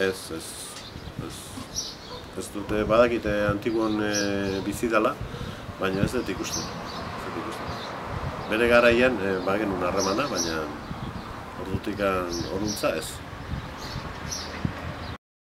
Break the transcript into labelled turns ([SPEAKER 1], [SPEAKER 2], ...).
[SPEAKER 1] Ez, ez, ez. Ez dute badakite antiguan e, eh, bizi dela, baina ez dut ikusten. Ez dut ikusten. Bere garaian eh, e, bagenun harremana, baina ordutik eh, oruntza ez.